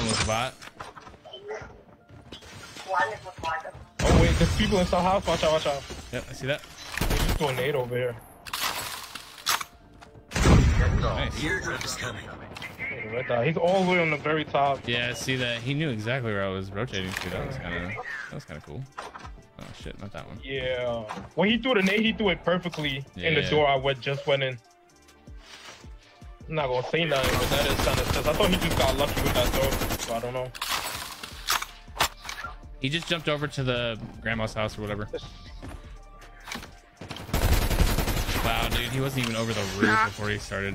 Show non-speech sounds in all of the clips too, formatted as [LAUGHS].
one was bot. Oh wait, there's people inside house. Watch out, watch out. Yep, I see that. They just threw a nade over here. Nice. Airdrop's coming. Right. He's all the way on the very top. Yeah, I see that. He knew exactly where I was rotating to. That was kind of that was kind of cool. Oh shit, not that one. Yeah. When he threw the nade, he threw it perfectly in the Yeah. door I went just went in. I'm not gonna say nothing, but that is kind of sus. I thought he just got lucky with that door, so I don't know. He just jumped over to the grandma's house or whatever. Wow, dude, he wasn't even over the roof before he started.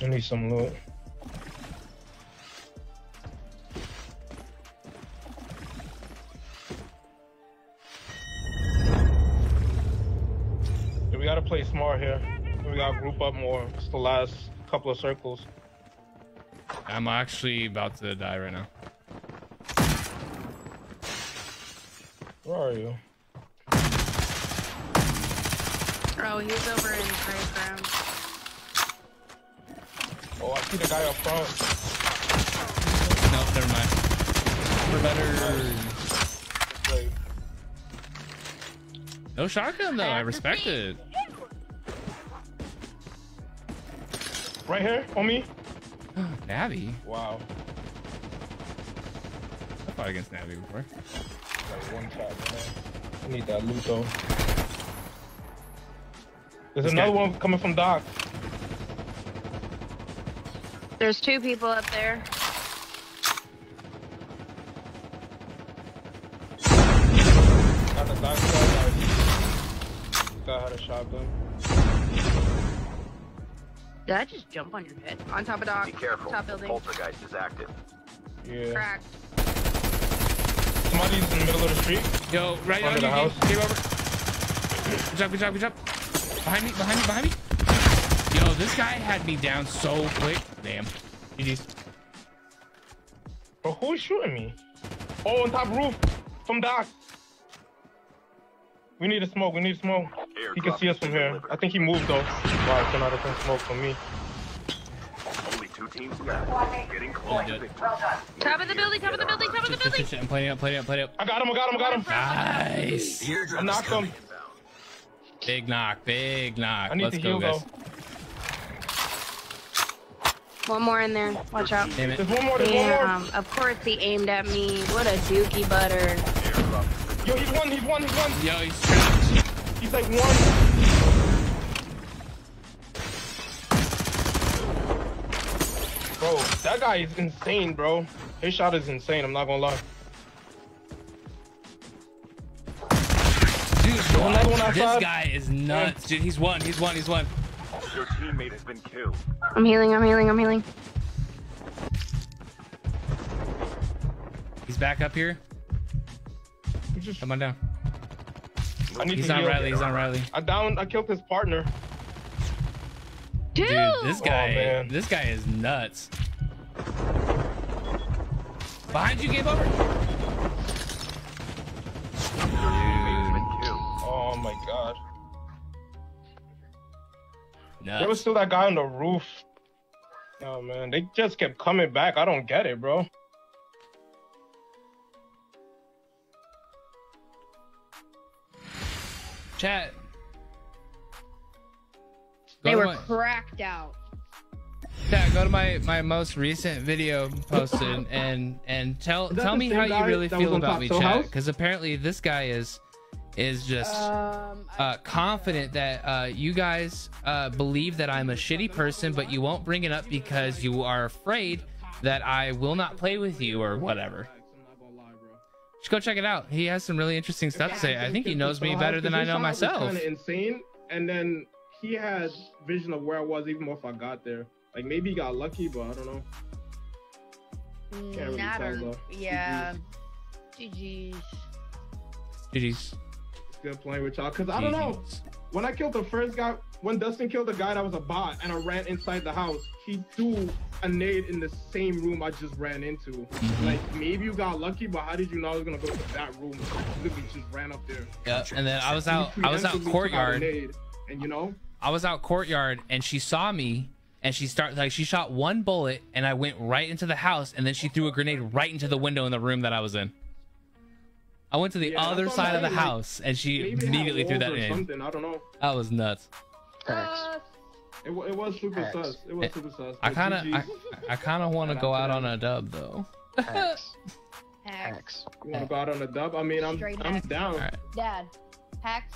I need some loot. Gotta play smart here. We gotta group up more. It's the last couple of circles. I'm actually about to die right now. Where are you? Oh, he's over in Grave Ground. Oh, I see the guy up front. No, never mind. We're better. No shotgun though. I respect it. Right here on me. Navi. Wow. I fought against Navi before. Like one shot, man. I need that loot though. There's This another guy- one coming from Doc. There's two people up there. Got the Doc side. Guy had a shotgun. Did I just jump on your head? On top of dock. Be careful. Top building. Poltergeist is active. Yeah. Cracked. Somebody's in the middle of the street. Yo, right on Under you. the Game, house. game over. Good job, good job, good job. Behind me, behind me, behind me. Yo, this guy had me down so quick. Damn. GG's. Bro, who is shooting me? Oh, on top roof from Doc. We need a smoke. We need smoke. He can see us from here. I think he moved though. Wow, it's another thing smoke from me. Only two teams left. Getting close Oh, to good. victory. Top of the building, top of the building, top of the Shit, shit, building. shit, shit. I'm playing up, playing up, playing up. I got him. I got him. I got him. Nice. The I knocked him. Big knock, big knock. I need Let's to go, heal guys. though. One more in there. Watch out. Damn it. There's one more. There's one more. Um, of course he aimed at me. What a dookie butter. Yo, he's one. He's one. He's one. Yo, he's trapped. He's like one. Bro, that guy is insane, bro. His shot is insane. I'm not gonna lie. Dude, another one what? This outside. guy is nuts. Dude, he's one, he's one, he's one. Your teammate has been killed. I'm healing, I'm healing, I'm healing. He's back up here. He just- Come on down. I need He's to on heal. Riley, he's on Riley. I down. I killed his partner. Dude! Dude, this oh, guy, Oh, man. this guy is nuts. Behind you, game over. Dude, Been killed. Oh my god. There was still that guy on the roof. Oh man, they just kept coming back. I don't get it, bro. Chat. Go They were my- cracked out. Chat, go to my my most recent video posted [LAUGHS] and and tell tell me how you really feel about me, chat. Because apparently this guy is is just Um, uh, confident that uh, you guys uh, believe that I'm a shitty person, but you won't bring it up because you are afraid that I will not play with you or whatever. Just go check it out. He has some really interesting stuff to say. I think he knows me better than I know myself. Kind of insane, and then he had vision of where I was even before I got there. Like maybe he got lucky, but I don't know. Can't really tell, a, yeah. GG's. GG's. It's good playing with y'all, cause I don't know. When I killed the first guy, when Dustin killed the guy that was a bot, and I ran inside the house, he threw a nade in the same room I just ran into. Mm-hmm. Like maybe you got lucky, but how did you know I was gonna go to that room? Literally just ran up there. Yep. And then I was out. I was out preempted me to my courtyard. nade, and you know, I was out courtyard and she saw me and she started like she shot one bullet and I went right into the house and then she threw a grenade right into the window in the room that I was in. I went to the Yeah, other side of the like, house and she Maybe it had immediately threw that in. Something I don't know. That was nuts. Facts. It, it was super Facts. sus. It was Eh, super sus. I kind of I, I kind of want to go out out on a dub though. Facts. Hacks. Facts. You wanna go out on a dub? I mean, I'm Straight I'm hacks. down. All right. Dad. Hacks.